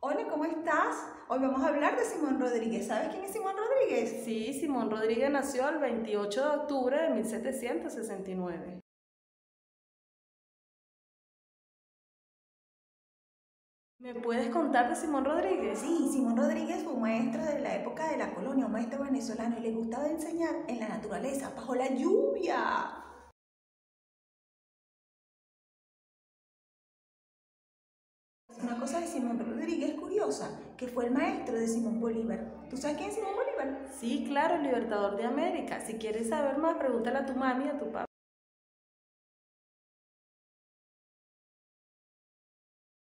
Hola, ¿cómo estás? Hoy vamos a hablar de Simón Rodríguez. ¿Sabes quién es Simón Rodríguez? Sí, Simón Rodríguez nació el 28 de octubre de 1769. ¿Me puedes contar de Simón Rodríguez? Sí, Simón Rodríguez fue un maestro de la época de la colonia, un maestro venezolano y le gustaba enseñar en la naturaleza, bajo la lluvia. Una cosa de Simón Rodríguez curiosa, que fue el maestro de Simón Bolívar. ¿Tú sabes quién es Simón Bolívar? Sí, claro, el libertador de América. Si quieres saber más, pregúntale a tu mami y a tu papá.